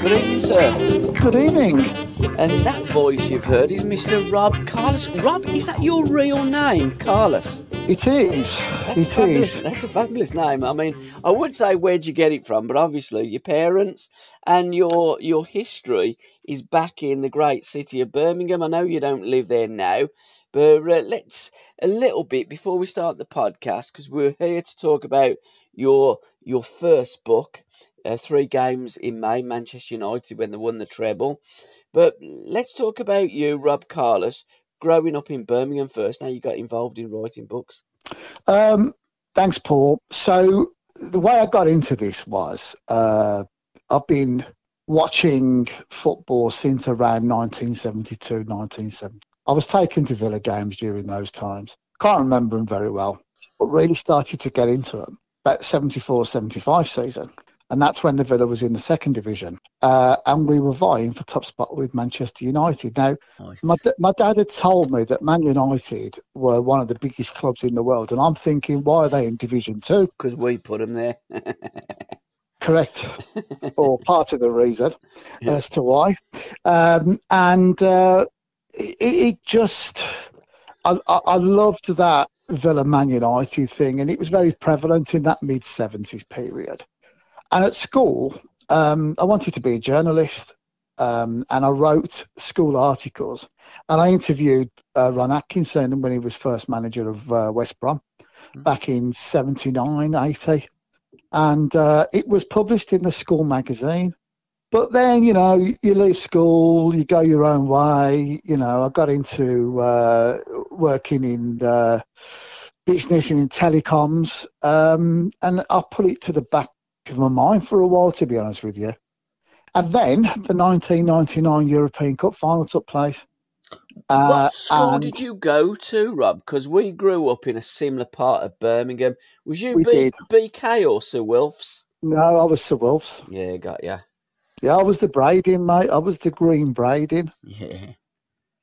Good evening, sir. Good evening. And that voice you've heard is Mr. Rob Carless. Rob, is that your real name, Carless? It is. That's It fabulous. is. That's a fabulous name. I mean, I would say where'd you get it from, but obviously your parents and your your history is back in the great city of Birmingham. I know you don't live there now, but uh, let's a little bit before we start the podcast because we're here to talk about your your first book, uh, three games in May, Manchester United when they won the treble. But let's talk about you, Rob Carless, growing up in Birmingham first. Now you got involved in writing books. Um, thanks, Paul. So the way I got into this was uh, I've been watching football since around 1972, 1970. I was taken to Villa games during those times. Can't remember them very well, but really started to get into them about 74, 75 season. And that's when the Villa was in the second division. Uh, and we were vying for top spot with Manchester United. Now, Nice. My, d- my dad had told me that Man United were one of the biggest clubs in the world, and I'm thinking, why are they in Division Two? because we put them there. Correct, or part of the reason Yeah. as to why. Um, and uh, it, it just, I, I, I loved that Villa Man United thing, and it was very prevalent in that mid 70s period. And at school, um, I wanted to be a journalist, um, and I wrote school articles. And I interviewed uh, Ron Atkinson when he was first manager of uh, West Brom Mm. back in 79, 80. And uh, it was published in the school magazine. But then, you know, you, you leave school, you go your own way. You know, I got into uh, working in uh, business and in telecoms. Um, and I put it to the back of my mind for a while, to be honest with you. And then the 1999 European Cup final took place. Uh, what school and did you go to, Rob? Because we grew up in a similar part of Birmingham. Was you B- BK or Sir Wilfs? No, I was Sir Wilfs. Yeah, got ya. Yeah, I was the Brading, mate. I was the Green Brading. Yeah.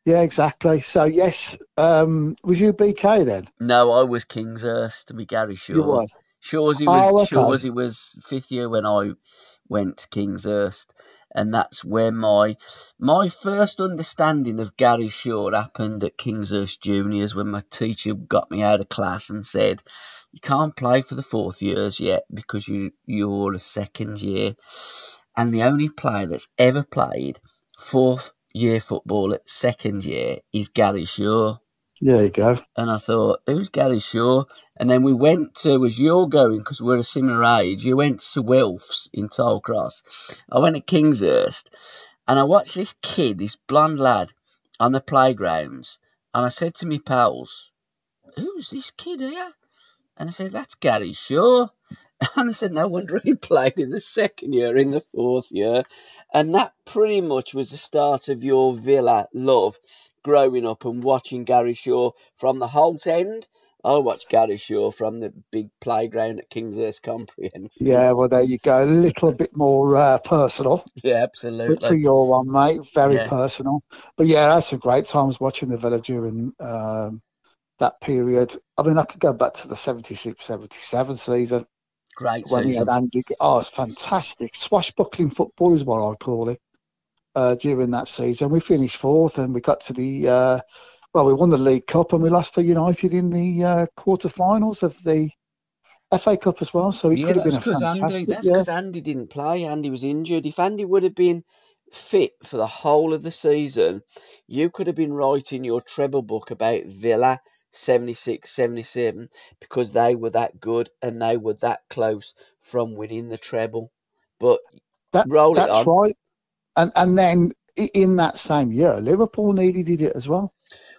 Yeah, exactly. So, yes, um, was you BK then? No, I was Kingshurst with Gary Shaw. You was. Shawsey Oh, was okay. Shawsey was fifth year when I went to Kingshurst, and that's where my my first understanding of Gary Shaw happened at Kingshurst Juniors when my teacher got me out of class and said, "You can't play for the fourth years yet because you you're a second year, and the only player that's ever played fourth year football at second year is Gary Shaw." There you go. And I thought, who's Gary Shaw? And then we went to, as you're going, because we're a similar age, you went to Wilfs in Tile Cross. I went to Kingshurst and I watched this kid, this blonde lad, on the playgrounds. And I said to my pals, who's this kid here? And I said, that's Gary Shaw. And I said, no wonder he played in the second year, in the fourth year. And that pretty much was the start of your Villa love growing up and watching Gary Shaw from the Holte end. I watched Gary Shaw from the big playground at Kingshurst Comprehensive. Yeah, well, there you go. A little bit more uh, personal Yeah, absolutely. for your one, mate. Very Yeah. personal. But yeah, that's some great times watching the Villa during um, that period. I mean, I could go back to the 76 77 season Great when he season. had Andy. Oh, it's fantastic. Swashbuckling football is what I'd call it. Uh, during that season, we finished fourth, and we got to the uh, well, we won the League Cup, and we lost to United in the uh, quarterfinals of the FA Cup as well. So it Yeah, could have been a because Andy. fantastic. That's yeah. because Andy didn't play. Andy was injured. If Andy would have been fit for the whole of the season, you could have been writing your treble book about Villa 76 77 because they were that good and they were that close from winning the treble. But That, roll it that's on. right. And and then in that same year, Liverpool nearly did it as well.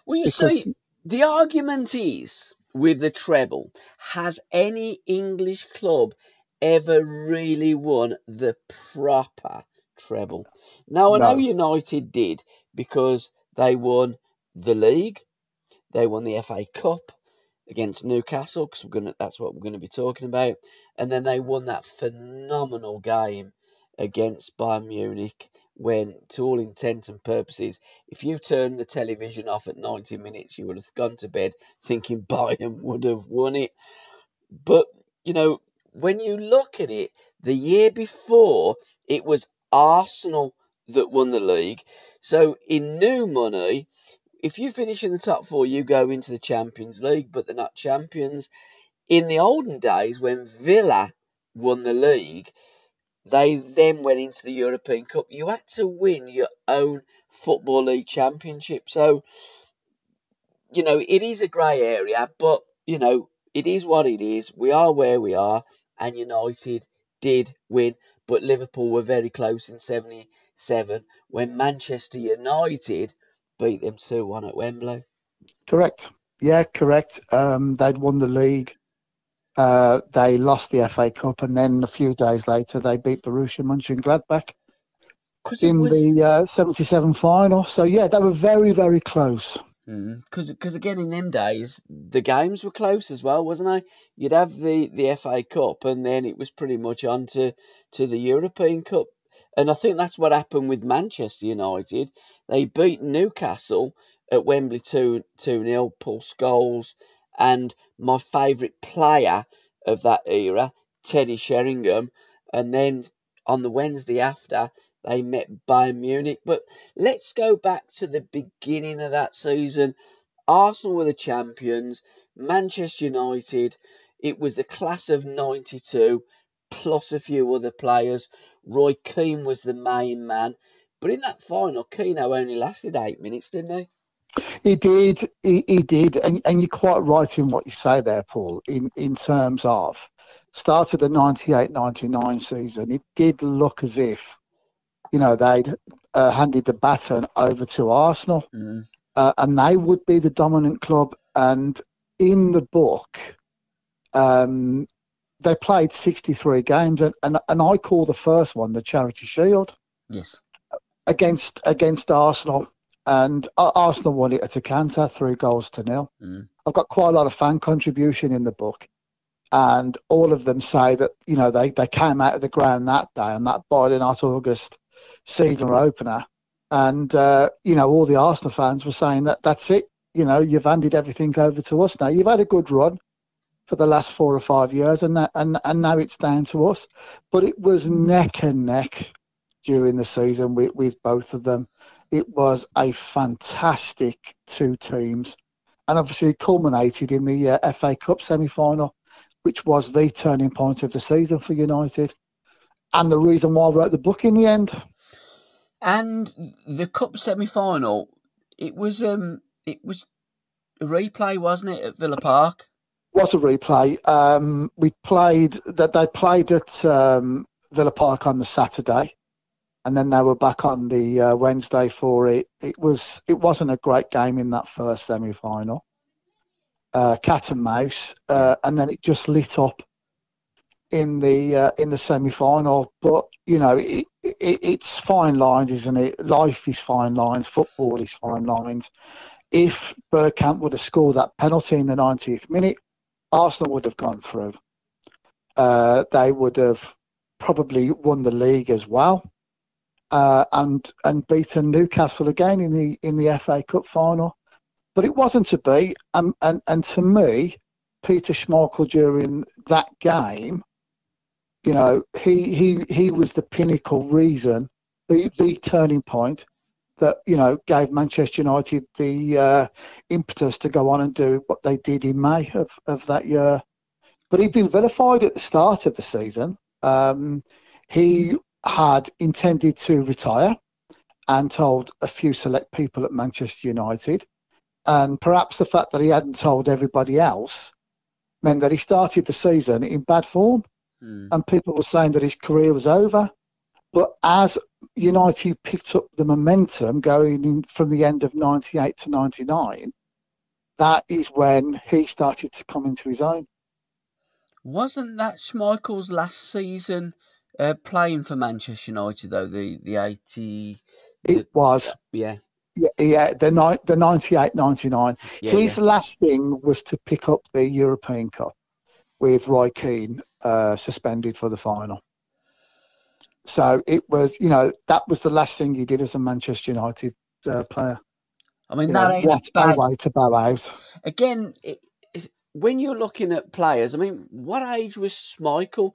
Well, you Because see, the argument is with the treble has any English club ever really won the proper treble? Now, I know United did because they won the league, they won the FA Cup against Newcastle, because we're gonna that's what we're going to be talking about, and then they won that phenomenal game against Bayern Munich when, to all intents and purposes, if you turned the television off at 90 minutes, you would have gone to bed thinking Bayern would have won it. But, you know, when you look at it, the year before, it was Arsenal that won the league. So, in new money, if you finish in the top four, you go into the Champions League, but they're not champions. In the olden days, when Villa won the league, they then went into the European Cup. You had to win your own Football League Championship. So, you know, it is a grey area, but, you know, it is what it is. We are where we are, and United did win, but Liverpool were very close in 77 when Manchester United beat them 2 1 at Wembley. Correct. Yeah, correct. Um, they'd won the league uh, they lost the FA Cup, and then a few days later they beat Borussia Mönchengladbach in was... the uh, 77 final. So yeah, they were very, very close. Because mm. again, in them days, the games were close as well, wasn't they? You'd have the, the FA Cup, and then it was pretty much on to, to the European Cup. And I think that's what happened with Manchester United. They beat Newcastle at Wembley 2 2 0, Paul Scholes and my favourite player of that era, Teddy Sheringham. And then on the Wednesday after, they met Bayern Munich. But let's go back to the beginning of that season. Arsenal were the champions, Manchester United, it was the class of 92 plus a few other players. Roy Keane was the main man. But in that final, Keane only lasted eight minutes, didn't he? He did, he, he did, and, and you're quite right in what you say there, Paul. In in terms of started the 98-99 season, it did look as if you know they'd uh, handed the baton over to Arsenal, mm. uh, and they would be the dominant club. And in the book, um, they played 63 games, and, and and I call the first one the Charity Shield. Yes. Against against Arsenal, and Arsenal won it at a canter, three goals to nil. Mm. I've got quite a lot of fan contribution in the book, and all of them say that you know they, they came out of the ground that day on that boiling hot August season opener, and uh, you know all the Arsenal fans were saying that that's it. You know you've handed everything over to us now. You've had a good run for the last four or five years, and that, and and now it's down to us. But it was neck and neck during the season with, with both of them. It was a fantastic two teams, and obviously culminated in the uh, FA Cup semi-final, which was the turning point of the season for United, and the reason why I wrote the book in the end. And the cup semi-final, it was um, it was a replay, wasn't it, at Villa Park? Was a replay. Um, we played that they played at um, Villa Park on the Saturday and then they were back on the uh, Wednesday for it. It was it wasn't a great game in that first semi final, uh, cat and mouse, uh, and then it just lit up in the uh, in the semi final. But you know, it, it, it's fine lines, isn't it? Life is fine lines. Football is fine lines. If Bergkamp would have scored that penalty in the 90th minute, Arsenal would have gone through. Uh, they would have probably won the league as well uh, and and beaten Newcastle again in the in the FA Cup final. But it wasn't to be, and and, and to me, Peter Schmeichel during that game, you know, he he he was the pinnacle reason, the the turning point that you know gave Manchester United the uh, impetus to go on and do what they did in May of, of that year. But he'd been vilified at the start of the season. Um, he had intended to retire and told a few select people at Manchester United. And perhaps the fact that he hadn't told everybody else meant that he started the season in bad form. Mm. And people were saying that his career was over. But as United picked up the momentum going in from the end of 98 to 99, that is when he started to come into his own. Wasn't that Schmeichel's last season uh, playing for Manchester United though the the eighty. It was. Yeah. Yeah, yeah, the ni- the 98 99. Yeah, His yeah. last thing was to pick up the European Cup with Roy Keane uh, suspended for the final. So it was, you know, that was the last thing he did as a Manchester United uh, player. I mean, You that know, ain't what a bad. a way to bow out. Again, it, it, when you're looking at players, I mean, what age was Schmeichel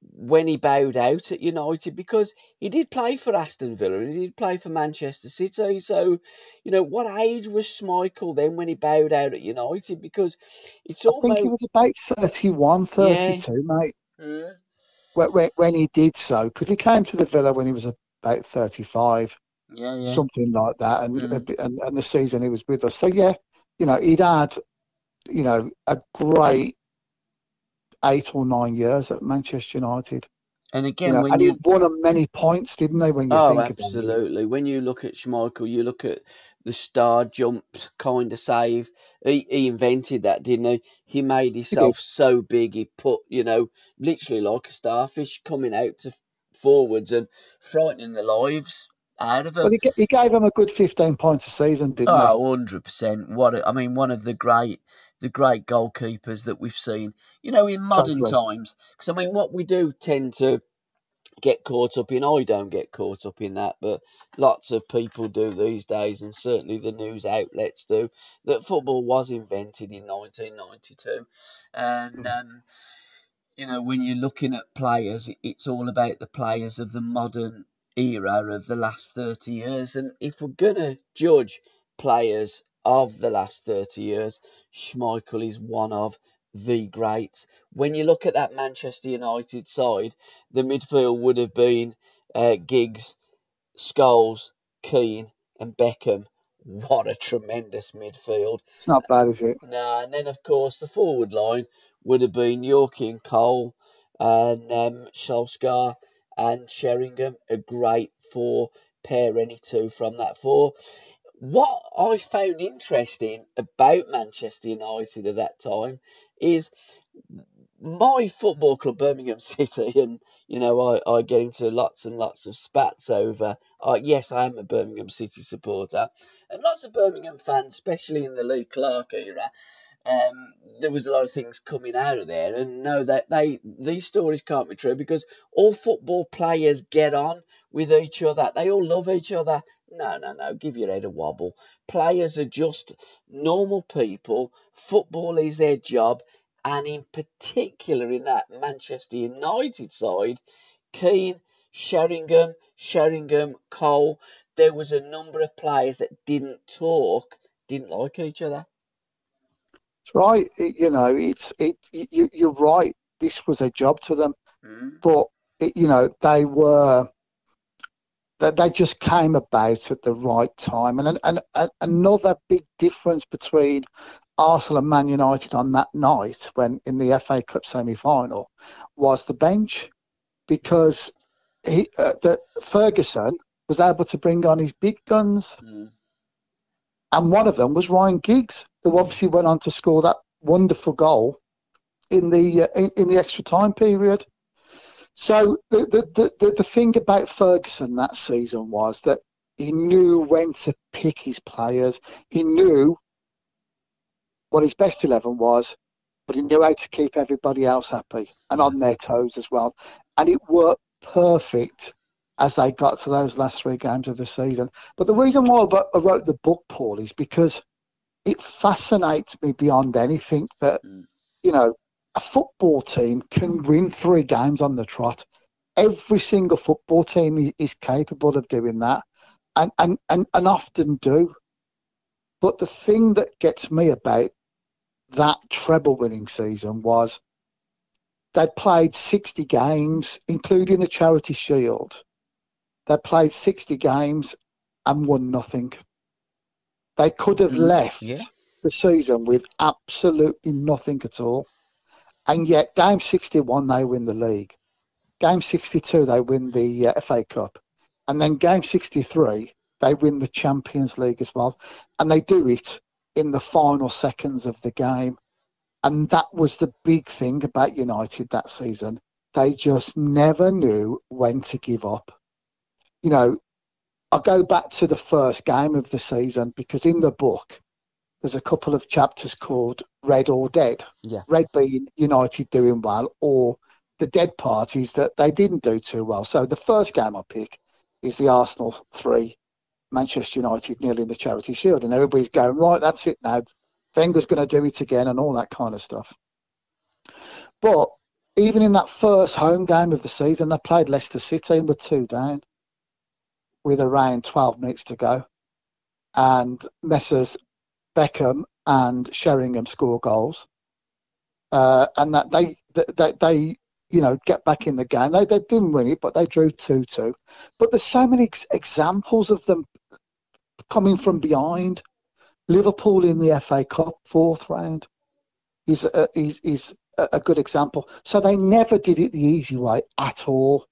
when he bowed out at United? Because he did play for Aston Villa and he did play for Manchester City. So, you know, what age was Schmeichel then when he bowed out at United? Because it's all I think he was about 31, 32, mate, Mm, when, when, he did so, because he came to the Villa when he was about 35, yeah, yeah. something like that, and, Mm. and and the season he was with us. So yeah, you know, he'd had, you know, a great eight or nine years at Manchester United. And You again, know, when and you he won on many points, didn't they? When you Oh, think absolutely. When you look at Schmeichel, you look at the star jumps kind of save. He, he invented that, didn't he? He made himself so big, he put, you know, literally like a starfish coming out to forwards and frightening the lives out of them. Well, he, he gave him a good 15 points a season, didn't Oh, 100%. What a, I mean, one of the great the great goalkeepers that we've seen, you know, in modern Totally. times. Because I mean, what we do tend to get caught up in. I don't get caught up in that, but lots of people do these days, and certainly the news outlets do. That football was invented in 1992, and um, you know when you're looking at players, it's all about the players of the modern era of the last 30 years. And if we're gonna judge players of the last 30 years, Schmeichel is one of the greats. When you look at that Manchester United side, the midfield would have been uh, Giggs, Scholes, Keane, and Beckham. What a tremendous midfield. It's not bad, is it? No, and then of course the forward line would have been Yorkie and Cole and um, Solskjaer and Sheringham. A great four pair, any two from that four. What I found interesting about Manchester United at that time is my football club, Birmingham City, and you know, I, I get into lots and lots of spats over. Uh, yes, I am a Birmingham City supporter, and lots of Birmingham fans, especially in the Lee Clark era. Um, there was a lot of things coming out of there, and no, that they these stories can't be true because all football players get on with each other. They all love each other. No, no, no. Give your head a wobble. Players are just normal people. Football is their job, and in particular in that Manchester United side, Keane, Sheringham, Sheringham, Cole. There was a number of players that didn't talk, didn't like each other. Right. It, you know, it's it. You, you're right. This was a job to them, Mm. but it, you know they were that they just came about at the right time. And, and, and another big difference between Arsenal and Man United on that night, when in the FA Cup semi-final, was the bench, because he uh, the Ferguson was able to bring on his big guns, Mm. And one of them was Ryan Giggs, who obviously went on to score that wonderful goal in the uh, in, in the extra time period. So the, the the the thing about Ferguson that season was that he knew when to pick his players. He knew what his best eleven was, but he knew how to keep everybody else happy and on their toes as well. And it worked perfect as they got to those last three games of the season. But the reason why I wrote- the book, Paul, is because it fascinates me beyond anything that, Mm. you know, a football team can win three games on the trot. Every single football team is capable of doing that and, and, and, and often do. But the thing that gets me about that treble winning season was they played 60 games, including the Charity Shield. They played 60 games and won nothing. They could have Mm, left yeah. the season with absolutely nothing at all. And yet, game 61, they win the league. Game 62, they win the uh, FA Cup. And then game 63, they win the Champions League as well. And they do it in the final seconds of the game. And that was the big thing about United that season. They just never knew when to give up. You know, I go back to the first game of the season because in the book, there's a couple of chapters called Red or Dead. Yeah. Red being United doing well or the dead part is that they didn't do too well. So the first game I pick is the Arsenal three, Manchester United nil in the Charity Shield, and everybody's going right. That's it now. Wenger's going to do it again, and all that kind of stuff. But even in that first home game of the season, they played Leicester City and were two down with around 12 minutes to go. And Messrs. Beckham and Sheringham score goals. Uh, and that they, they, they, you know, get back in the game. They, they didn't win it, but they drew 2 2. But there's so many ex- examples of them coming from behind. Liverpool in the FA Cup, fourth round, is, uh, is, is a good example. So they never did it the easy way at all.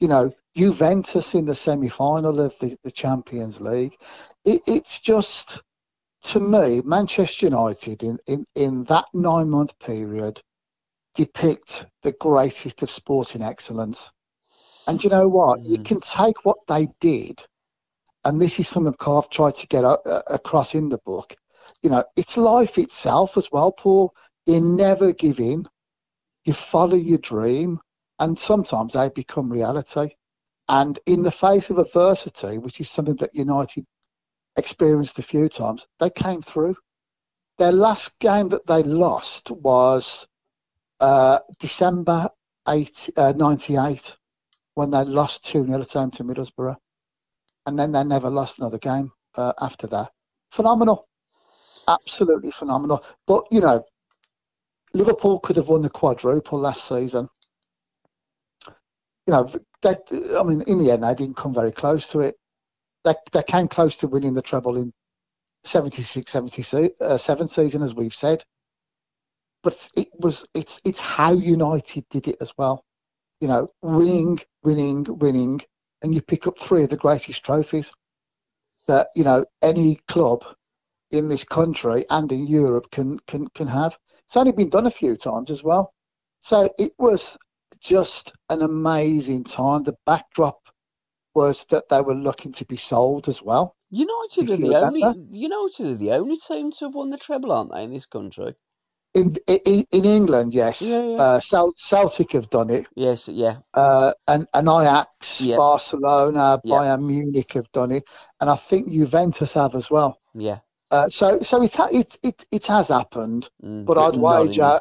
You know, Juventus in the semi final of the, the Champions League. It, it's just, to me, Manchester United in, in, in that nine month period depict the greatest of sporting excellence. And you know what? Mm. You can take what they did, and this is something I've tried to get a, a, across in the book. You know, it's life itself as well, Paul. You never give in. You follow your dream, and sometimes they become reality. And in the face of adversity, which is something that United experienced a few times, they came through. Their last game that they lost was uh, December 8, uh, 98 when they lost 2 0 at home to Middlesbrough. And then they never lost another game uh, after that. Phenomenal. Absolutely phenomenal. But, you know, Liverpool could have won the quadruple last season. You know, I mean, in the end, they didn't come very close to it. They, they came close to winning the treble in 76 77 uh, season, as we've said. But it was it's it's how United did it as well. You know, winning, winning, winning, and you pick up three of the greatest trophies that you know any club in this country and in Europe can can can have. It's only been done a few times as well. So it was just an amazing time. The backdrop was that they were looking to be sold as well. United are the only United are the only team to have won the treble, aren't they, in this country? In in, in England, yes. Yeah, yeah. Uh, Celtic have done it. Yes, yeah. Uh, and and Ajax, yeah. Barcelona, Bayern Munich have done it, and I think Juventus have as well. Yeah. Uh, so so it, it it it has happened, mm, but, I'd wager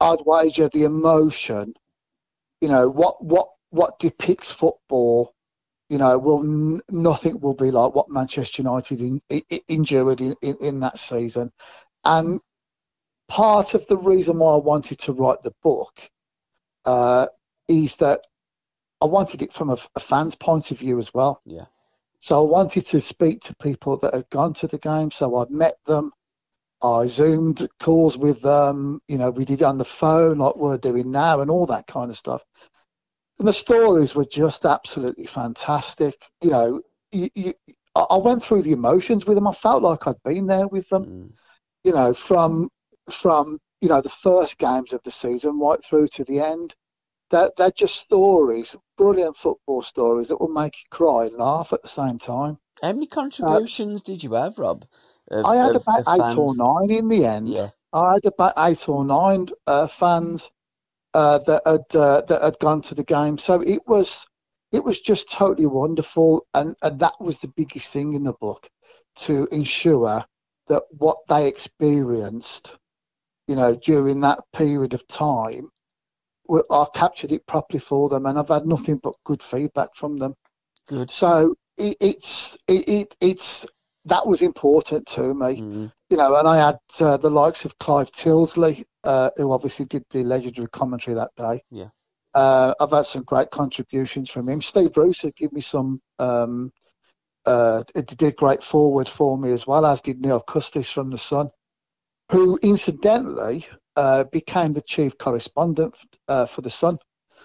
I'd wager the emotion, you know what what what depicts football, you know, will n- nothing will be like what Manchester United in, in, endured in, in, in that season, and part of the reason why I wanted to write the book uh, is that I wanted it from a, a fan's point of view as well. Yeah. So I wanted to speak to people that had gone to the game. So I met them. I zoomed calls with them. You know, we did on the phone like we're doing now and all that kind of stuff. And the stories were just absolutely fantastic. You know, you, you, I went through the emotions with them. I felt like I'd been there with them. Mm. You know, from from you know the first games of the season right through to the end they're, they're just stories, brilliant football stories that will make you cry and laugh at the same time. How many contributions uh, did you have, Rob? Of, I had of, about eight fans? or nine in the end. Yeah. I had about eight or nine uh, fans uh, that had uh, that had gone to the game. So it was it was just totally wonderful, and, and that was the biggest thing in the book to ensure that what they experienced, you know, during that period of time I captured it properly for them, and I've had nothing but good feedback from them. Good. So it, it's it, it, it's that was important to me, mm-hmm. you know. And I had uh, the likes of Clive Tyldesley, uh, who obviously did the legendary commentary that day. Yeah. Uh, I've had some great contributions from him. Steve Bruce had given me some. Um, uh, did great forward for me as well, as did Neil Custis from the Sun, who incidentally uh, became the chief correspondent uh, for the Sun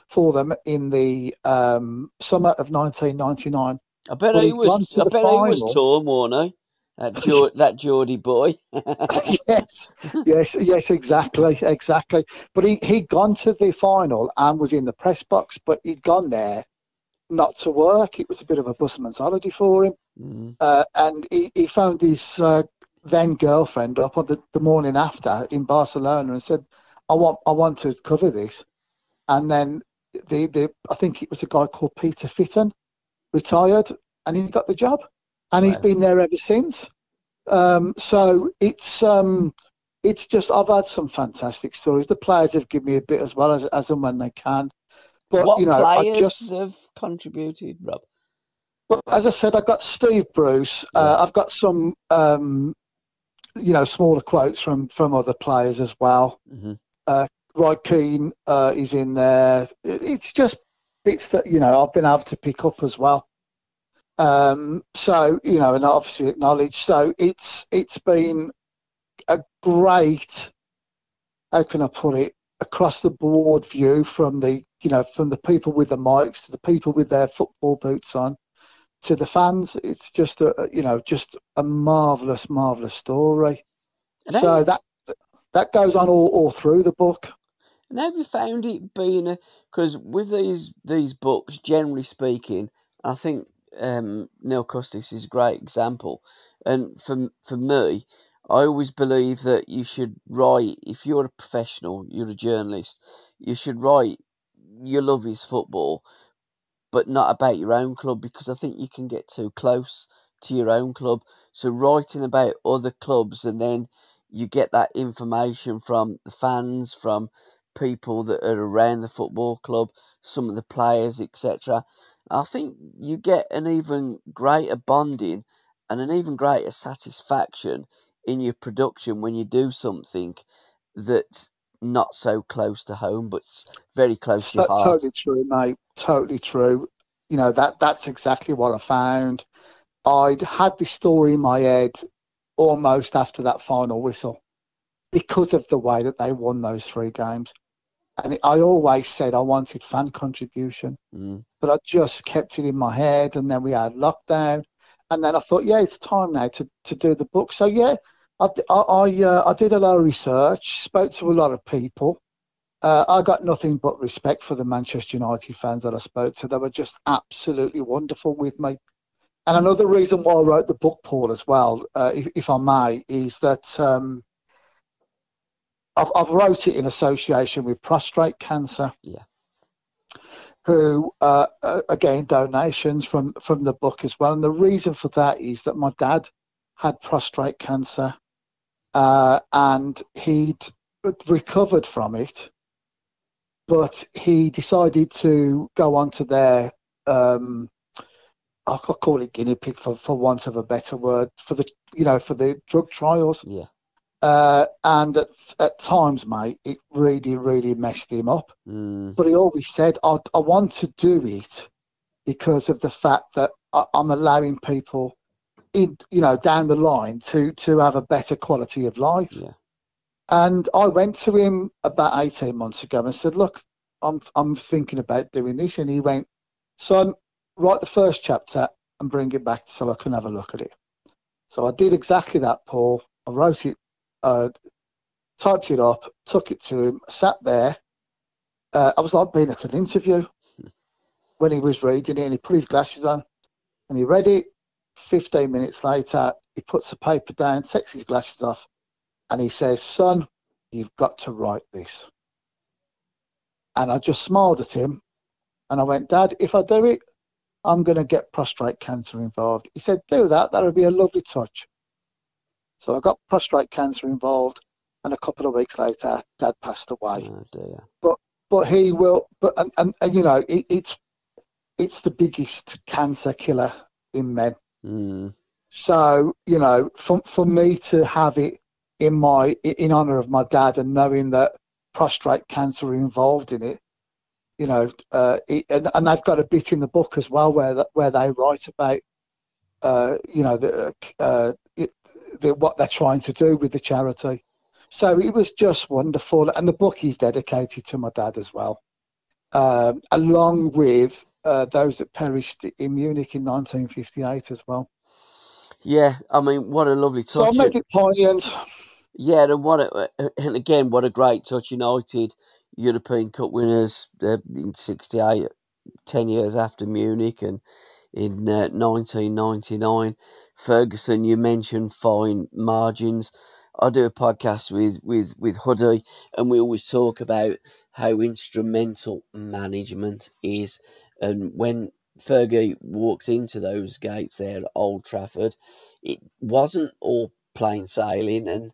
for them in the um, summer of 1999. I bet he was. I bet final. he was torn, wasn't he? That, that Geordie boy. yes, yes, yes, exactly, exactly. But he he'd gone to the final and was in the press box, but he'd gone there not to work. It was a bit of a busman's holiday for him, mm. uh, and he, he found his uh, then girlfriend up on the, the morning after in Barcelona and said, I want I want to cover this. and then the the I think it was a guy called Peter Fitton retired, and he got the job, and he's been there ever since. Um, so it's um, it's just I've had some fantastic stories. The players have given me a bit as well as as and when they can. But what you know, players I just, have contributed, Rob? Well, as I said, I've got Steve Bruce. Uh, yeah. Uh, I've got some, um, you know, smaller quotes from from other players as well. Mm-hmm. Uh, Roy Keane uh, is in there. It's just bits that you know I've been able to pick up as well. Um, so you know, and I obviously acknowledge. So it's it's been a great, how can I put it, across the board view from the you know from the people with the mics to the people with their football boots on to the fans. It's just a you know just a marvelous marvelous story. so that that goes on all, all through the book. And have you found it being a because with these these books, generally speaking, I think um, Neil Custis is a great example. And for for me, I always believe that you should write if you're a professional, you're a journalist, you should write your love is football, but not about your own club because I think you can get too close to your own club. So writing about other clubs and then you get that information from the fans, from people that are around the football club, some of the players, etc. I think you get an even greater bonding and an even greater satisfaction in your production when you do something that's not so close to home, but very close to heart. Totally true, mate. Totally true. You know that that's exactly what I found. I'd had this story in my head almost after that final whistle because of the way that they won those three games. And I always said I wanted fan contribution, mm. but I just kept it in my head. And then we had lockdown, and then I thought, yeah, it's time now to, to do the book. So yeah, I I, uh, I did a lot of research, spoke to a lot of people. Uh, I got nothing but respect for the Manchester United fans that I spoke to. They were just absolutely wonderful with me. And another reason why I wrote the book, Paul, as well, uh, if, if, I may, is that um, I've, I've, wrote it in association with prostate cancer. Yeah. Who uh, again donations from from the book as well, and the reason for that is that my dad had prostate cancer, uh, and he'd recovered from it, but he decided to go on to their um, I'll call it guinea pig for, for want of a better word for the you know for the drug trials. Yeah. Uh, and at, at, times, mate, it really, really messed him up. Mm. But he always said, I, I want to do it because of the fact that I, am allowing people in, you know, down the line to, to have a better quality of life. Yeah. And I went to him about 18 months ago and said, look, I'm, I'm thinking about doing this. And he went, son, write the first chapter and bring it back so I can have a look at it. So I did exactly that, Paul. I wrote it uh, typed it up, took it to him, sat there. Uh, I was like being at an interview when he was reading it, and he put his glasses on and he read it. 15 minutes later, he puts the paper down, takes his glasses off, and he says, Son, you've got to write this. And I just smiled at him and I went, Dad, if I do it, I'm going to get prostate cancer involved. He said, Do that, that would be a lovely touch. So I got prostate cancer involved, and a couple of weeks later, Dad passed away. Oh dear. But but he will. But and, and, and you know, it, it's it's the biggest cancer killer in men. Mm. So you know, for for me to have it in my in honor of my dad and knowing that prostate cancer involved in it, you know, uh, it, and, and they've got a bit in the book as well where that, where they write about, uh, you know, the uh, the, what they're trying to do with the charity. So it was just wonderful, and the book is dedicated to my dad as well, um, along with uh, those that perished in Munich in 1958 as well. Yeah, I mean, what a lovely touch. So I'll make it poignant. Yeah, and what a, and again, what a great touch. United European Cup winners uh, in '68, 10 years after Munich, and in uh, 1999. Ferguson, you mentioned fine margins. I do a podcast with with with Huddy, and we always talk about how instrumental management is, and when Fergie walked into those gates there at Old Trafford, it wasn't all plain sailing, and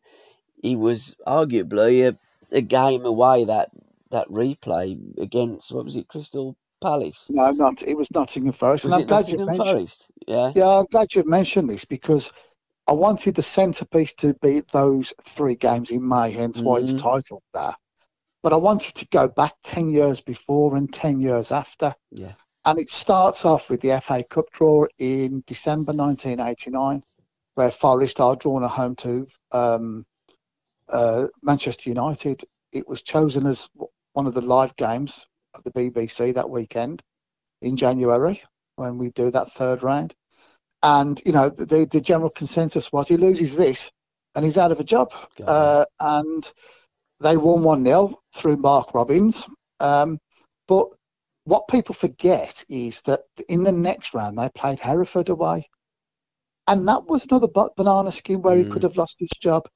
he was arguably a, a game away that that replay against what was it, Crystal Palace? No, not it was Nottingham Forest. Was and it I'm glad Nottingham you mentioned. Forest? Yeah. Yeah, I'm glad you've mentioned this because I wanted the centrepiece to be those three games in May, hence why it's titled that. But I wanted to go back 10 years before and 10 years after. Yeah. And it starts off with the FA Cup draw in December 1989, where Forest are drawn at home to um, uh, Manchester United. It was chosen as one of the live games of the BBC that weekend in January when we do that third round. And, you know, the, the general consensus was he loses this and he's out of a job. Uh, and they won 1 0 through Mark Robins. Um, but what people forget is that in the next round, they played Hereford away. And that was another banana skin where he Mm. could have lost his job.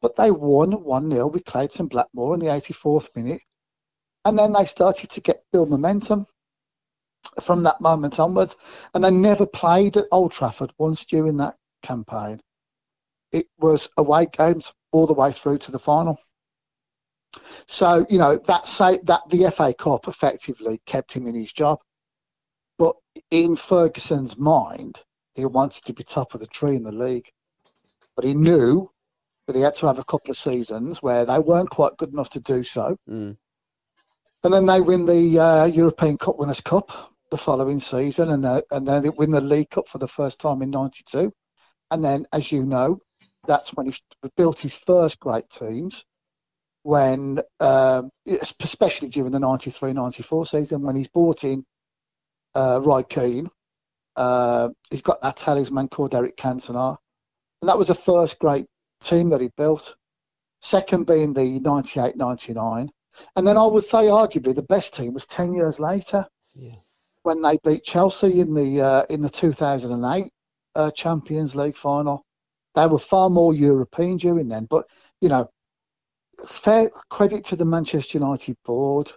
But they won 1 0 with Clayton Blackmore in the 84th minute. And then they started to get build momentum from that moment onwards. And they never played at Old Trafford once during that campaign. It was away games all the way through to the final. So you know that say that the FA Cup effectively kept him in his job, but in Ferguson's mind, he wanted to be top of the tree in the league, but he knew that he had to have a couple of seasons where they weren't quite good enough to do so, Mm. And then they win the uh, European Cup Winners' Cup the following season, and uh, and then they win the League Cup for the first time in '92, and then as you know, that's when he built his first great teams when, um, especially during the 93 94 season, when he's brought in uh, Roy Keane, uh, he's got that talisman called Eric Cantona. And that was the first great team that he built. Second being the 98 99. And then I would say, arguably, the best team was 10 years later Yeah. when they beat Chelsea in the uh, in the 2008 uh, Champions League final. They were far more European during then, but you know, fair credit to the Manchester United board,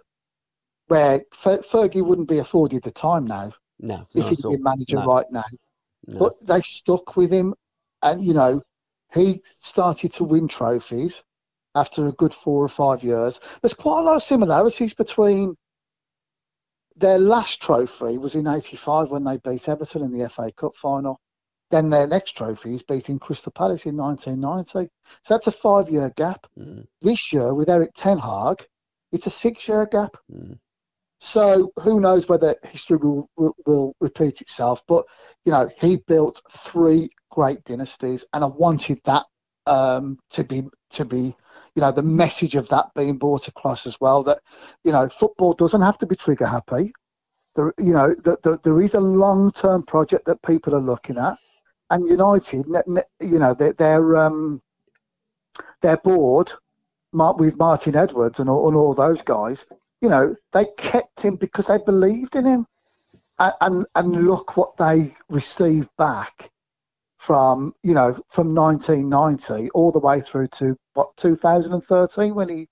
where Fer- Fergie wouldn't be afforded the time now No, if he'd been manager No. right now. No. But they stuck with him, and you know, he started to win trophies after a good four or five years. There's quite a lot of similarities between their last trophy was in '85 when they beat Everton in the FA Cup final. Then their next trophy is beating Crystal Palace in 1990. So that's a five-year gap. Mm, This year with Erik Ten Hag, it's a six-year gap. mm. So who knows whether history will, will, will repeat itself? But you know, he built three great dynasties, and I wanted that um, to be to be, you know, the message of that being brought across as well. That you know, football doesn't have to be trigger happy. There, you know, the, the, there is a long-term project that people are looking at, and United, you know, their um, their board, with Martin Edwards and all, and all those guys, you know, they kept him because they believed in him. And, and, and look what they received back from, you know, from 1990 all the way through to what 2013 when he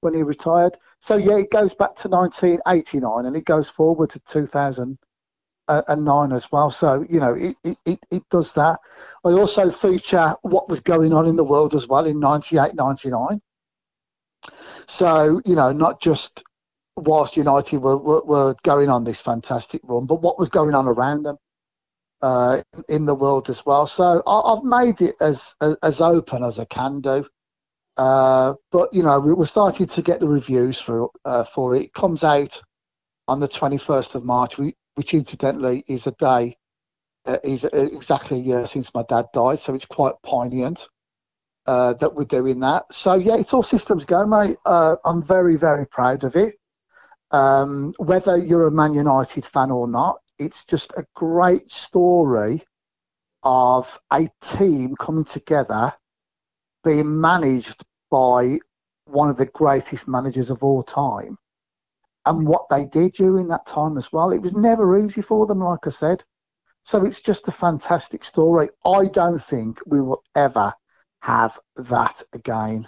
when he retired. So yeah, it goes back to 1989 and it goes forward to 2009 as well. So you know, it, it, it, does that. I also feature what was going on in the world as well in 98, 99. So you know, not just whilst United were, were, were going on this fantastic run, but what was going on around them uh, in the world as well. So I, I've made it as, as as open as I can do. Uh, but you know, we, we're starting to get the reviews for uh, for it. It comes out on the 21st of March, which incidentally is a day uh, is exactly a year since my dad died. So it's quite poignant uh, that we're doing that. So yeah, it's all systems go, mate. Uh, I'm very very proud of it. Um, whether you're a Man United fan or not, it's just a great story of a team coming together, being managed by one of the greatest managers of all time, and what they did during that time as well. It was never easy for them, like I said. So it's just a fantastic story. I don't think we will ever have that again.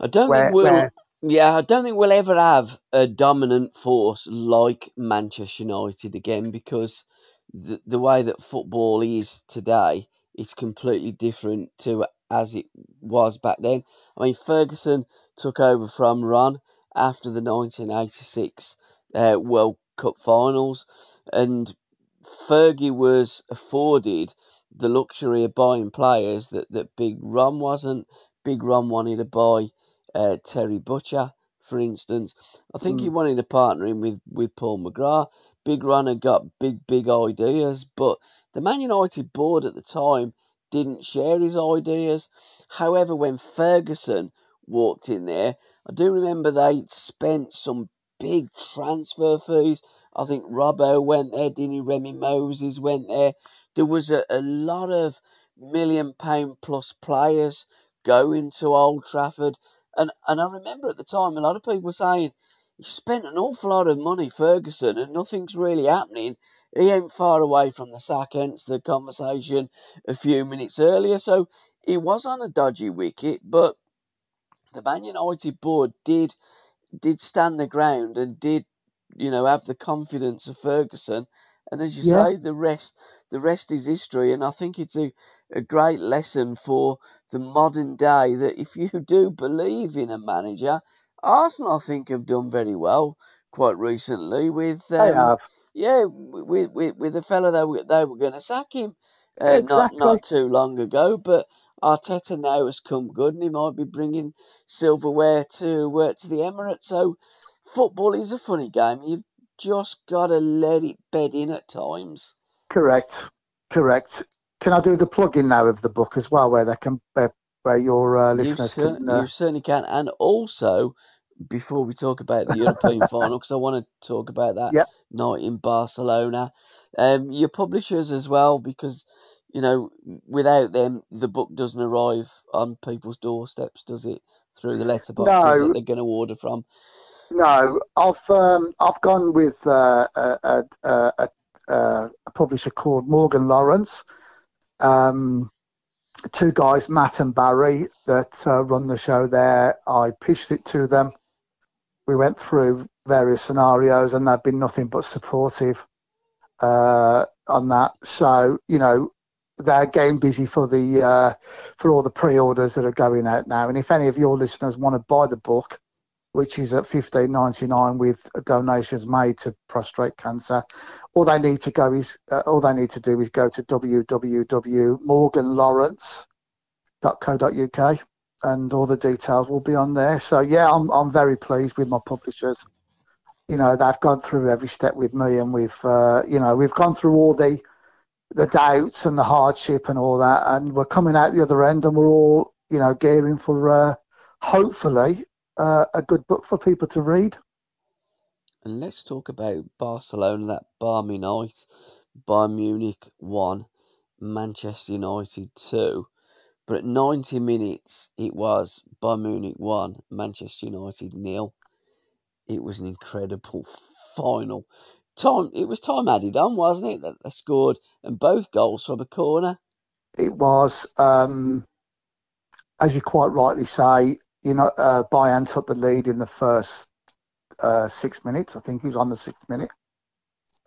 I don't Where- think we'll. where- Yeah, I don't think we'll ever have a dominant force like Manchester United again because the the way that football is today, it's completely different to as it was back then. I mean, Ferguson took over from Ron after the 1986 uh, World Cup finals, and Fergie was afforded the luxury of buying players that, that Big Ron wasn't. Big Ron wanted to buy uh, Terry Butcher, for instance. I think he Mm. wanted to partner him with, with Paul McGrath. Big Runner got big, big ideas, but the Man United board at the time didn't share his ideas. However, when Ferguson walked in there, I do remember they spent some big transfer fees. I think Robbo went there, didn't he? Remi Moses went there. There was a, a lot of million pound plus players going to Old Trafford. And and I remember at the time a lot of people were saying he spent an awful lot of money, Ferguson, and nothing's really happening. He ain't far away from the sack, hence the conversation a few minutes earlier. So he was on a dodgy wicket, but the Man United board did did stand the ground and did, you know, have the confidence of Ferguson. And as you Yeah. say, the rest the rest is history. And I think it's a, a great lesson for the modern day that if you do believe in a manager, Arsenal I think have done very well quite recently with They um, have. yeah, with with with the fellow they were they were going to sack him uh, Exactly. not not too long ago, but Arteta now has come good and he might be bringing silverware to uh, to the Emirates. So football is a funny game. You've just got to let it bed in at times. Correct. Correct. Can I do the plug-in now of the book as well, where they can, where, where your uh, You, listeners cer- can? Uh, you certainly can. And also, before we talk about the European final, because I want to talk about that Yep. night in Barcelona, um, your publishers as well, because you know without them, the book doesn't arrive on people's doorsteps, does it? Through the letterboxes No. that they're going to order from. No, I've um, I've gone with uh, a, a, a, a publisher called Morgan Lawrence. Um, two guys, Matt and Barry, that uh, run the show there. I pitched it to them. We went through various scenarios, and they've been nothing but supportive uh, on that. So you know, they're getting busy for the uh, for all the pre-orders that are going out now. And if any of your listeners want to buy the book, which is at fifteen ninety nine with donations made to prostate cancer. All they need to go is uh, all they need to do is go to www.morganlawrence.co.uk and all the details will be on there. So yeah, I'm I'm very pleased with my publishers. You know, they've gone through every step with me, and we've uh, you know we've gone through all the the doubts and the hardship and all that, and we're coming out the other end, and we're all you know gearing for uh, hopefully uh, a good book for people to read. And let's talk about Barcelona, that balmy night. Bayern Munich 1, Manchester United 2. But at 90 minutes, it was Bayern Munich 1, Manchester United nil. It was an incredible final. Time It was time added on, wasn't it? That they scored, and both goals from a corner. It was, um, as you quite rightly say, you know, uh, Bayern took the lead in the first uh, six minutes. I think he was on the sixth minute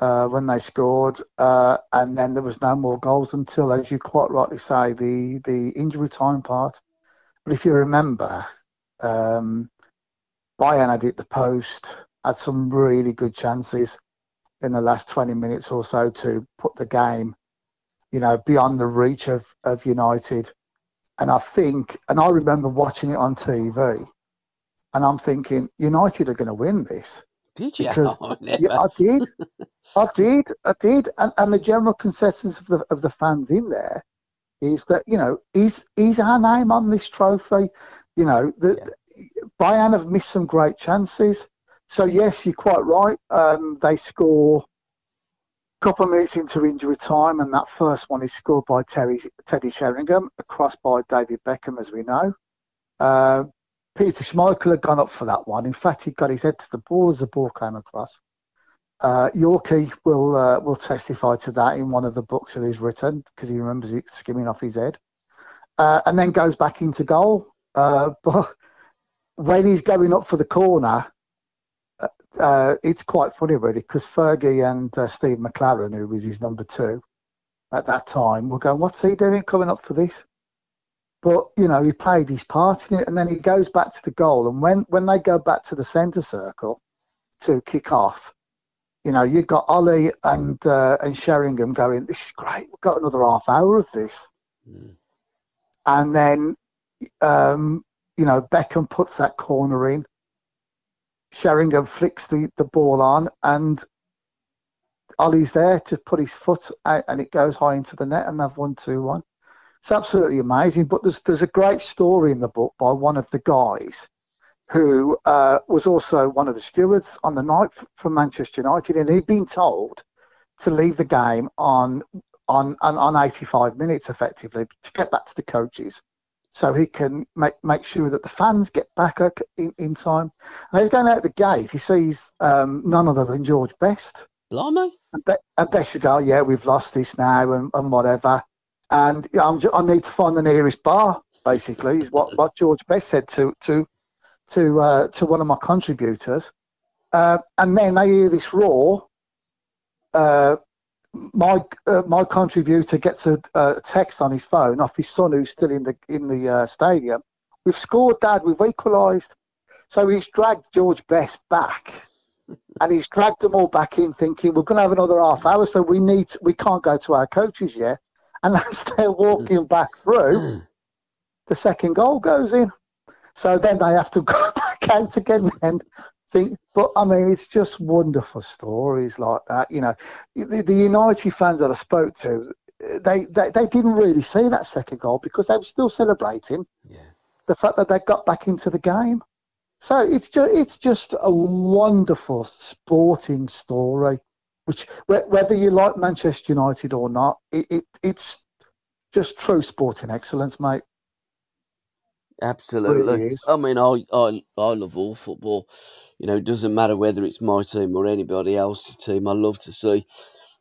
uh, when they scored, uh, and then there was no more goals until, as you quite rightly say, the the injury time part. But if you remember, um, Bayern had hit the post, had some really good chances in the last 20 minutes or so to put the game, you know, beyond the reach of, of United. And I think, and I remember watching it on TV, and I'm thinking, United are going to win this. Did you? Because- Oh. Yeah, I did. I did. I did. And, and the general consensus of the of the fans in there is that you know is is our name on this trophy. You know, the, Bayern have missed some great chances. So yes, you're quite right. Um, they score couple minutes into injury time, and that first one is scored by Terry, Teddy Sheringham, across by David Beckham, as we know. Uh, Peter Schmeichel had gone up for that one. In fact, he got his head to the ball as the ball came across. Uh, Yorkie will uh, will testify to that in one of the books that he's written because he remembers it skimming off his head. uh, and then goes back into goal. Uh, but when he's going up for the corner, uh, it's quite funny really because Fergie and uh, Steve McClaren, who was his number two at that time, were going, "What's he doing coming up for this?" But you know, he played his part in it, and then he goes back to the goal. And when when they go back to the centre circle to kick off, you know, you've got Ole and uh, and Sheringham going, "This is great. We've got another half hour of this." Mm. And then, um, you know, Beckham puts that corner in. Sheringham flicks the, the ball on, and Ole's there to put his foot out, and it goes high into the net, and they've won two one. It's absolutely amazing. But there's there's a great story in the book by one of the guys who uh, was also one of the stewards on the night for Manchester United, and he'd been told to leave the game on on, on 85 minutes effectively to get back to the coaches, so he can make make sure that the fans get back in, in time. And he's going out the gate. He sees um, none other than George Best. Blimey. And, Be- and Best go, yeah, we've lost this now and, and whatever. And you know, just, i need to find the nearest bar. Basically, is what, what George Best said to to to uh, to one of my contributors, uh, and then they hear this roar. Uh, my uh, my contributor gets a, a, text on his phone off his son who's still in the in the uh, stadium. We've scored, Dad. We've equalised. So he's dragged George Best back, and he's dragged them all back in, thinking we're going to have another half hour, so we need we can't go to our coaches yet. And as they're walking back through, the second goal goes in. So then they have to go back out again and think. But I mean, it's just wonderful stories like that. You know, the, the United fans that I spoke to, they, they they didn't really see that second goal because they were still celebrating yeah. the fact that they got back into the game. So it's just it's just a wonderful sporting story, which whether you like Manchester United or not, it, it it's just true sporting excellence, mate. Absolutely. I mean, I, I I love all football. You know, it doesn't matter whether it's my team or anybody else's team. I love to see,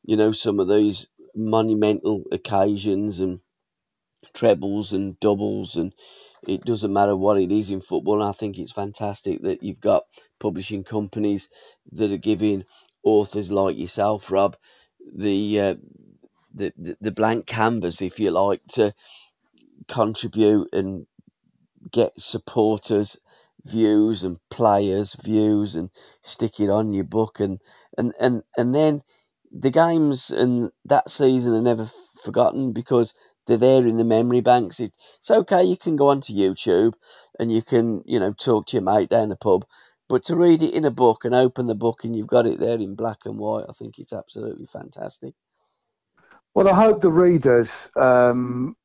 you know, some of these monumental occasions and trebles and doubles and it doesn't matter what it is in football. And I think it's fantastic that you've got publishing companies that are giving authors like yourself, Rob, the uh, the, the the blank canvas, if you like, to contribute and get supporters views and players views and stick it on your book and and and, and then the games and that season are never forgotten because they're there in the memory banks. It, it's okay, you can go onto YouTube and you can, you know, talk to your mate down the pub, but to read it in a book and open the book and you've got it there in black and white, I think it's absolutely fantastic. Well, I hope the readers um,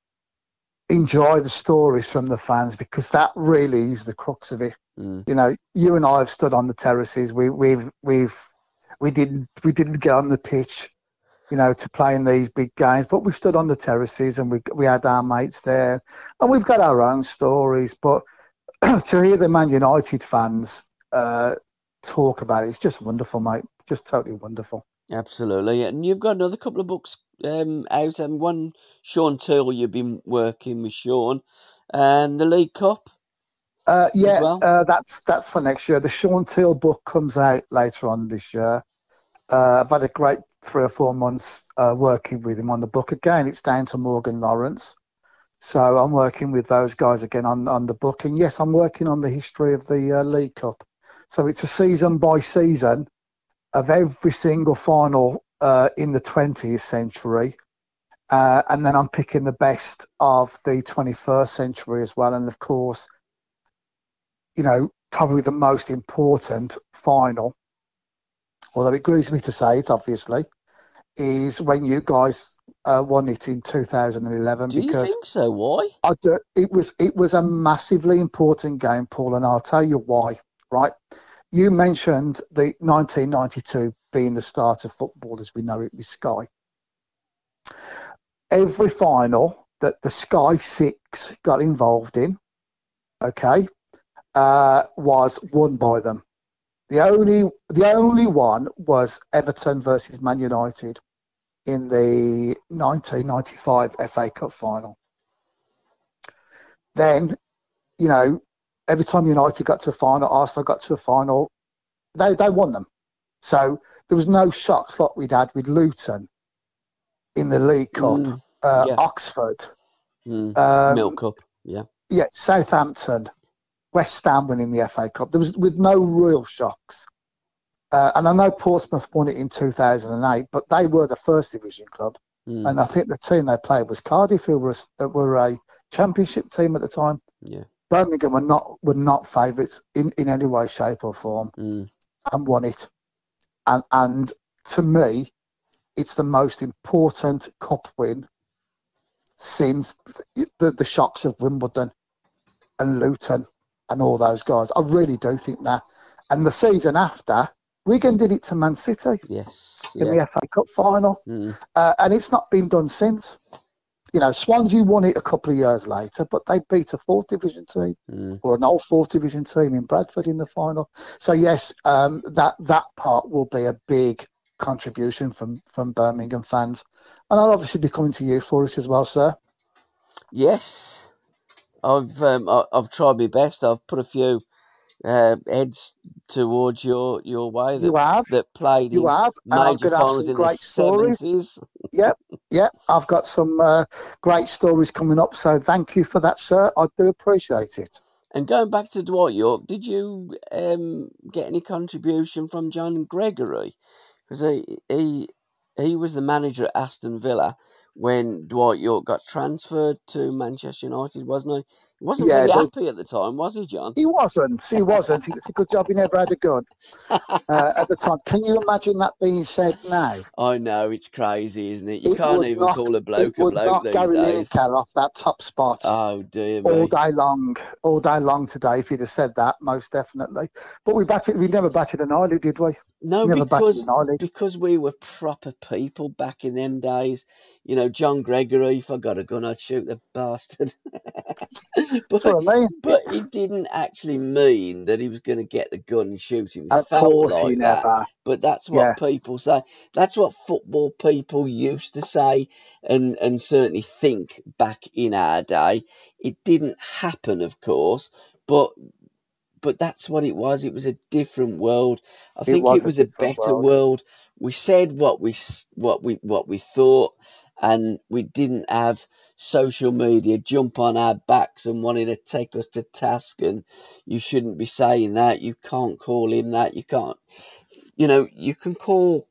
enjoy the stories from the fans because that really is the crux of it. Mm. You know, you and I have stood on the terraces. We, we've we've we didn't we didn't get on the pitch, you know, to play in these big games, but we stood on the terraces and we we had our mates there, and we've got our own stories. But to hear the Man United fans uh, talk about it, it's just wonderful, mate. Just totally wonderful. Absolutely, and you've got another couple of books um, out, and one Shaun Teale you've been working with Shaun, and the League Cup. Uh, yeah, well. uh, that's that's for next year. The Shaun Teale book comes out later on this year. Uh, I've had a great three or four months uh, working with him on the book. Again, it's down to Morgan Lawrence. So I'm working with those guys again on, on the book. And yes, I'm working on the history of the uh, League Cup. So it's a season by season of every single final uh, in the 20th century. Uh, and then I'm picking the best of the 21st century as well. And of course, you know, probably the most important final, although it grieves me to say it, obviously, is when you guys uh, won it in 2011. Do because you think so? Why? Do, it was it was a massively important game, Paul, and I'll tell you why. Right, you mentioned the 1992 being the start of football as we know it with Sky. Every final that the Sky Six got involved in, okay, uh, was won by them. The only the only one was Everton versus Man United in the 1995 FA Cup final. then, you know, every time United got to a final, Arsenal got to a final, they, they won them. So there was no shocks like we'd had with Luton in the League Cup, Mm, uh, yeah. Oxford, Mm. um, Milk Cup. Yeah. yeah, Southampton, West Ham winning the FA Cup. There was with no real shocks. Uh, and I know Portsmouth won it in 2008, but they were the first division club, Mm. and I think the team they played was Cardiff, who were a, were a championship team at the time. Yeah. Birmingham were not were not favourites in, in any way, shape, or form, Mm. and won it. And and to me, it's the most important cup win since the, the, the shocks of Wimbledon and Luton and all those guys. I really do think that. And the season after, Wigan did it to Man City Yes. in Yeah. the FA Cup final, Mm. uh, and it's not been done since. You know, Swansea won it a couple of years later, but they beat a fourth division team Mm. or an old fourth division team in Bradford in the final. So yes, um, that that part will be a big contribution from from Birmingham fans, and I'll obviously be coming to you for it as well, sir. Yes. I've um, I've tried my best. I've put a few uh, heads towards your your way that You have, that played you in have, major going to have finals some in the great stories. seventies. Yep, yep, I've got some uh, great stories coming up. So thank you for that, sir. I do appreciate it. And going back to Dwight Yorke, did you um, get any contribution from John Gregory? Because he, he he was the manager at Aston Villa when Dwight Yorke got transferred to Manchester United, wasn't he? He wasn't Yeah, really happy at the time, was he, John? He wasn't. He wasn't. It's a good job he never had a gun uh, at the time. Can you imagine that being said now? I know it's crazy, isn't it? You It can't even call a bloke a bloke knock these Gary days. Lineker off that top spot. Oh dear Me. all day long, all day long today. If you'd have said that, most definitely. But we batted, we never batted an eyelid, did we? No, because because we were proper people back in them days. You know, John Gregory, if I got a gun, I'd shoot the bastard. But I but it didn't actually mean that he was going to get the gun and shoot him. Of course, like he that. never. But that's what Yeah. people say. That's what football people used to say and, and certainly think back in our day. It didn't happen, of course, but but that's what it was. It was a different world. I It think was it was a different better world. world. We said what we what we what we thought, and we didn't have social media jump on our backs and wanting to take us to task. And you shouldn't be saying that. You can't call him that. You can't. You know, you can call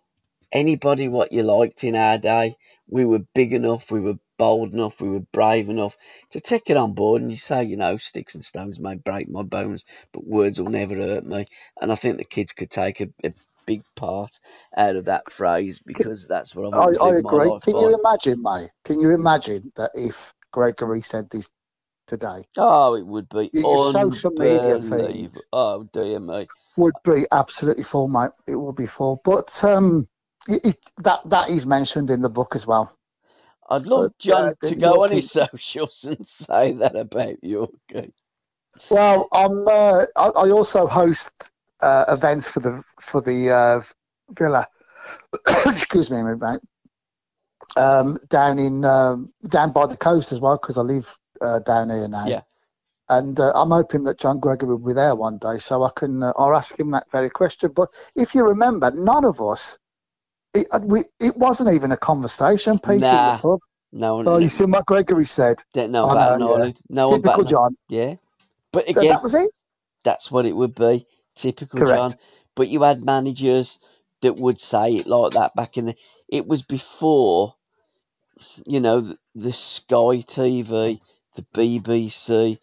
anybody what you liked in our day. We were big enough. We were bold enough. We were brave enough to take it on board and you say, you know, sticks and stones may break my bones, but words will never hurt me. And I think the kids could take a, a big part out of that phrase because that's what I've I, I agree. Can by. you imagine, mate? Can you imagine that if Gregory said this today, Oh, it would be Your- social media feeds. Oh, dear me. would be absolutely full, mate. It would be full. But um, it, it, that that is mentioned in the book as well. I'd love But, John uh, to go on his socials and say that about Yorkie. Well, I'm. Uh, I, I also host uh, events for the for the uh, villa. Excuse me, mate. Um, down in um, down by the coast as well because I live uh, down here now. Yeah. And uh, I'm hoping that John Gregory will be there one day, so I can. Uh, I'll ask him that very question. But if you remember, none of us. It, uh, we, it wasn't even a conversation piece in Nah. the pub. No one Oh, you see what Gregory said? didn't know I about an yeah. No Typical John. Yeah. But again, that was it. that's what it would be. Typical Correct. John. But you had managers that would say it like that back in the. It was before, you know, the, the Sky TV, the BBC,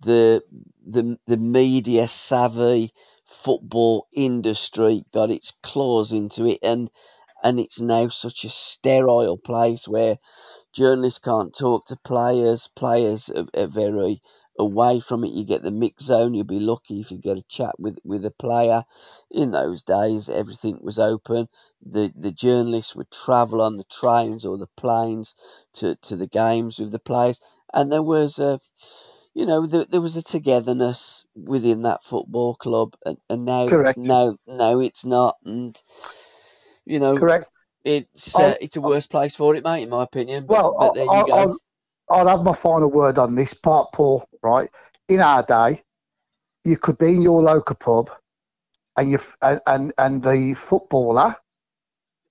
the the the media savvy football industry got its claws into it, and and it's now such a sterile place where journalists can't talk to players. Players are, are very away from it. You get the mix zone. You'll be lucky if you get a chat with, with a player. In those days, everything was open. The the journalists would travel on the trains or the planes to, to the games with the players, and there was a you know there, there was a togetherness within that football club, and, and now Correct. now now it's not, and you know Correct. it's uh, it's a worse place for it, mate, in my opinion. But, Well, but there you I, go. I, I'll have my final word on this part, Paul. Right, in our day, you could be in your local pub, and you and and, the footballer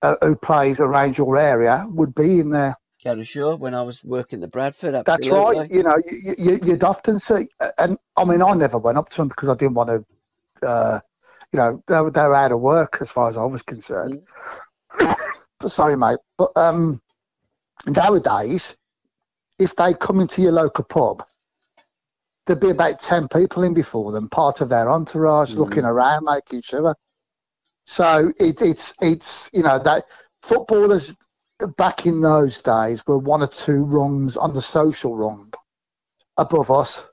uh, who plays around your area would be in there. Gary Shaw, when I was working at Bradford, That's right. You know, you, you, you'd often see, and I mean, I never went up to them because I didn't want to, uh, you know, they were, they were out of work as far as I was concerned. but sorry, mate. But um, nowadays, if they come into your local pub, there'd be about 10 people in before them, part of their entourage, Mm. looking around, making sure. So it, it's, it's, you know, that footballers back in those days were one or two rungs on the social rung above us,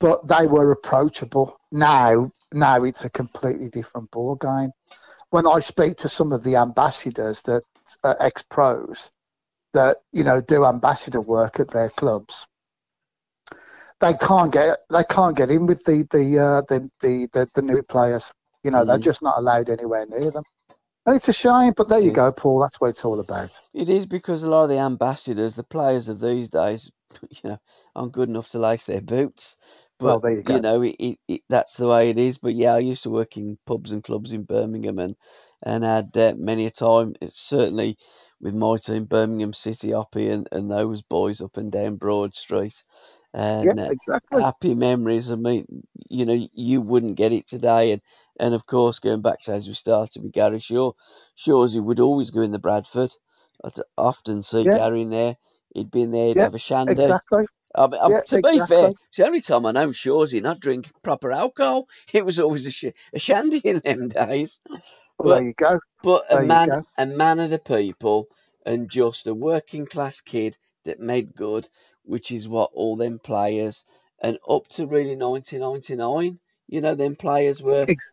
but they were approachable. Now, now it's a completely different ball game. When I speak to some of the ambassadors that uh, ex pros that you know do ambassador work at their clubs, they can't get they can't get in with the the uh, the, the, the the new players. You know, they're Mhm. just not allowed anywhere near them. And it's a shame, but there you Yes. go, Paul. That's what it's all about. It is because a lot of the ambassadors, the players of these days, you know, aren't good enough to lace their boots. But Well, there you go. know, it, it, it, that's the way it is. But yeah, I used to work in pubs and clubs in Birmingham, and and had uh, many a time. It's certainly with my team, Birmingham City Hoppy, and, and those boys up and down Broad Street, and uh, exactly. happy memories. I mean, you know, you wouldn't get it today, and and of course, going back to as we started with Gary Shaw, Shawsy would always go in the Bradford. I'd often see Yeah. Gary in there. He'd be in there. He'd Yeah, have a shandy. Exactly. I mean, Yeah, to be fair, exactly. it's the only time I know Shawsy not drink proper alcohol. It was always a, sh- a shandy in them days. Well, there you go. but a There you man, a man of the people, and just a working class kid that made good, which is what all them players and up to really 1999, you know, them players were. Ex-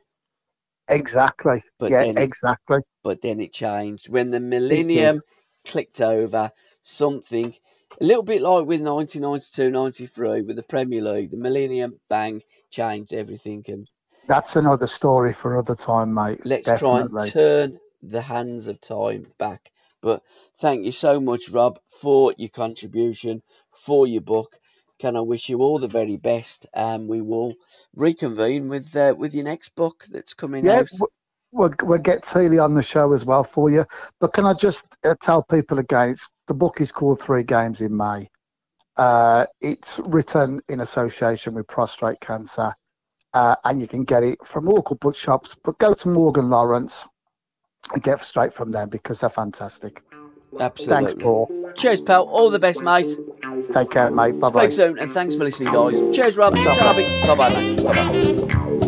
exactly. But yeah, it, exactly. but then it changed when the millennium clicked over. Something a little bit like with 1992, 93 with the Premier League, the millennium bang changed everything, and That's another story for another time, mate. let's try and turn the hands of time back. But thank you so much, Rob, for your contribution, for your book. Can I wish you all the very best, and we will reconvene with uh, with your next book that's coming Yeah, out. w- we'll, we'll get Teely on the show as well for you. But can I just uh, tell people again, it's, the book is called Three Games in May. Uh, it's written in association with prostate cancer, uh, and you can get it from local bookshops. But go to Morgan Lawrence and get straight from them because they're fantastic. Absolutely. Thanks, Paul. Cheers, pal. All the best, mate. Take care, mate. Bye bye. Speak soon, and thanks for listening, guys. Cheers, Rob. Bye bye, mate. Bye bye.